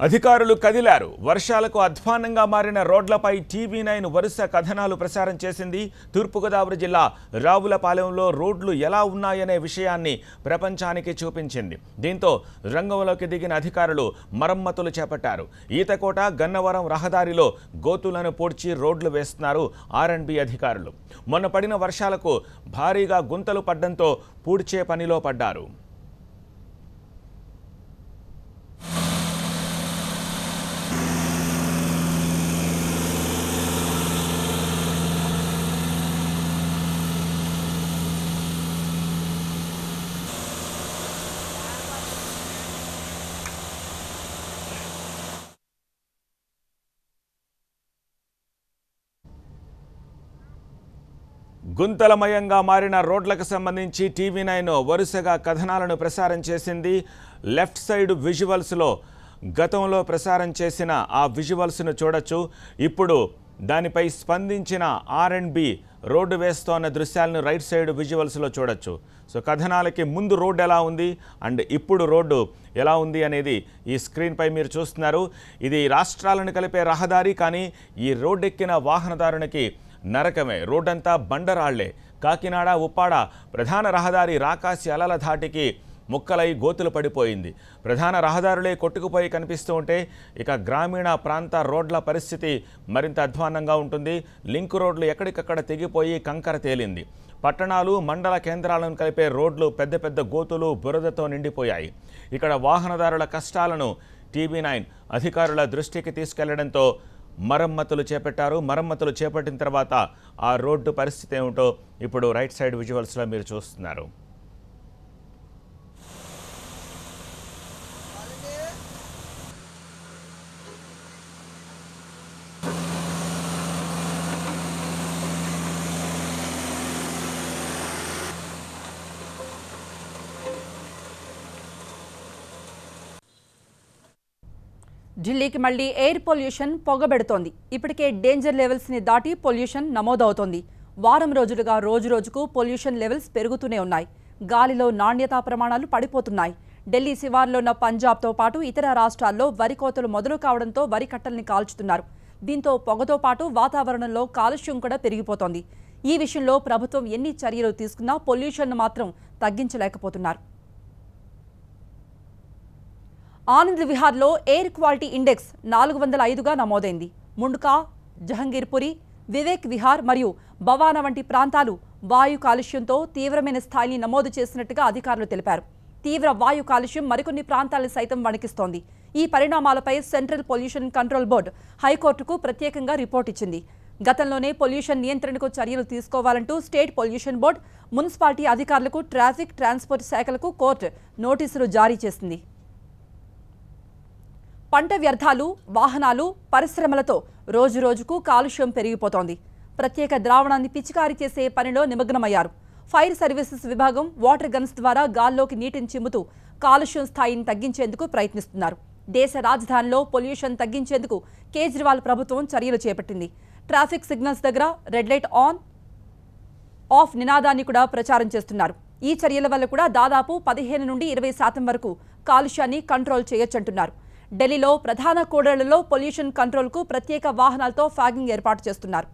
అధికారులు కదిలారు. వర్షాలకు అధ్వానంగా మారిన రోడ్లపై టీవీ నైన్ వరుస కథనాలు ప్రసారం చేసింది తూర్పుగోదావరి జిల్లా రావులపాలెంలో రోడ్లు ఎలా ఉన్నాయనే విషయాన్ని ప్రపంచానికి చూపించింది. దీంతో రంగంలోకి దిగిన అధికారులు మరమ్మతులు చేపట్టారు. ఈతకోట గన్నవరం రహదారిలో గోతులను పూడ్చి రోడ్లు వేస్తున్నారు ఆర్ఎండ్బి అధికారులు. మొన్న పడిన వర్షాలకు భారీగా గుంతలు పడ్డంతో పూడ్చే పనిలో పడ్డారు. గుంతలమయంగా మారిన రోడ్లకు సంబంధించి టీవీ నైన్ వరుసగా కథనాలను ప్రసారం చేసింది. లెఫ్ట్ సైడ్ విజువల్స్లో గతంలో ప్రసారం చేసిన ఆ విజువల్స్ను చూడొచ్చు. ఇప్పుడు దానిపై స్పందించిన ఆర్ అండ్ బి రోడ్డు వేస్తోన్న దృశ్యాలను రైట్ సైడ్ విజువల్స్లో చూడొచ్చు. సో కథనాలకి ముందు రోడ్డు ఎలా ఉంది అండ్ ఇప్పుడు రోడ్డు ఎలా ఉంది అనేది ఈ స్క్రీన్పై మీరు చూస్తున్నారు. ఇది రాష్ట్రాలను కలిపే రహదారి కానీ ఈ రోడ్డు ఎక్కిన వాహనదారునికి నరకమే. రోడ్డంతా బండరాళ్ళే. కాకినాడ ఉప్పాడ ప్రధాన రహదారి రాకాసి అలల ధాటికి ముక్కలై గోతులు పడిపోయింది. ప్రధాన రహదారులే కొట్టుకుపోయి కనిపిస్తూ ఉంటే ఇక గ్రామీణ ప్రాంత రోడ్ల పరిస్థితి మరింత అధ్వాన్నంగా ఉంటుంది. లింక్ రోడ్లు ఎక్కడికక్కడ తెగిపోయి కంకర తేలింది. పట్టణాలు మండల కేంద్రాలను కలిపే రోడ్లు పెద్ద పెద్ద గోతులు బురదతో నిండిపోయాయి. ఇక్కడ వాహనదారుల కష్టాలను టీవీ నైన్ అధికారుల దృష్టికి తీసుకెళ్ళడంతో మరమ్మతులు చేపట్టారు. మరమ్మతులు చేపట్టిన తర్వాత ఆ రోడ్డు పరిస్థితి ఏమిటో ఇప్పుడు రైట్ సైడ్ విజువల్స్లో మీరు చూస్తున్నారు. ఢిల్లీకి మళ్ళీ ఎయిర్ పొల్యూషన్ పొగబెడుతోంది. ఇప్పటికే డేంజర్ లెవెల్స్ని దాటి పొల్యూషన్ నమోదవుతోంది. వారం రోజులుగా రోజు రోజుకు పొల్యూషన్ లెవెల్స్ పెరుగుతూనే ఉన్నాయి. గాలిలో నాణ్యతా ప్రమాణాలు పడిపోతున్నాయి. ఢిల్లీ శివార్లో ఉన్న పంజాబ్తో పాటు ఇతర రాష్ట్రాల్లో వరి కోతలు మొదలు కావడంతో వరి కట్టల్ని కాల్చుతున్నారు. దీంతో పొగతో పాటు వాతావరణంలో కాలుష్యం కూడా పెరిగిపోతోంది. ఈ విషయంలో ప్రభుత్వం ఎన్ని చర్యలు తీసుకున్నా పొల్యూషన్ మాత్రం తగ్గించలేకపోతున్నారు. ఆనంద్ విహార్లో ఎయిర్ క్వాలిటీ ఇండెక్స్ నాలుగు వందల ఐదుగా నమోదైంది. ముండ్కా జహంగీర్పురి వివేక్ విహార్ మరియు భవానా వంటి ప్రాంతాలు వాయు కాలుష్యంతో తీవ్రమైన స్థాయిని నమోదు చేసినట్టుగా అధికారులు తెలిపారు. తీవ్ర వాయు కాలుష్యం మరికొన్ని ప్రాంతాలను సైతం వణికిస్తోంది. ఈ పరిణామాలపై సెంట్రల్ పొల్యూషన్ కంట్రోల్ బోర్డు హైకోర్టుకు ప్రత్యేకంగా రిపోర్ట్ ఇచ్చింది. గతంలోనే పొల్యూషన్ నియంత్రణకు చర్యలు తీసుకోవాలంటూ స్టేట్ పొల్యూషన్ బోర్డు మున్సిపాలిటీ అధికారులకు ట్రాఫిక్ ట్రాన్స్పోర్ట్ శాఖలకు కోర్టు నోటీసులు జారీ చేసింది. పంట వ్యర్థాలు వాహనాలు పరిశ్రమలతో రోజురోజుకు కాలుష్యం పెరిగిపోతోంది. ప్రత్యేక ద్రావణాన్ని పిచికారీ చేసే పనిలో నిమగ్నమయ్యారు. ఫైర్ సర్వీసెస్ విభాగం వాటర్ గన్స్ ద్వారా గాల్లోకి నీటిని చిమ్ముతూ కాలుష్యం స్థాయిని తగ్గించేందుకు ప్రయత్నిస్తున్నారు. దేశ రాజధానిలో పొల్యూషన్ తగ్గించేందుకు కేజ్రీవాల్ ప్రభుత్వం చర్యలు చేపట్టింది. ట్రాఫిక్ సిగ్నల్స్ దగ్గర రెడ్ లైట్ ఆన్ ఆఫ్ నినాదాన్ని కూడా ప్రచారం చేస్తున్నారు. ఈ చర్యల వల్ల కూడా దాదాపు పదిహేను నుండి ఇరవై శాతం వరకు కాలుష్యాన్ని కంట్రోల్ చేయొచ్చంటున్నారు. ఢిల్లీలో ప్రధాన కూడళ్ళలో పొల్యూషన్ కంట్రోల్కు ప్రత్యేక వాహనాలతో ఫ్యాగింగ్ ఏర్పాటు చేస్తున్నారు.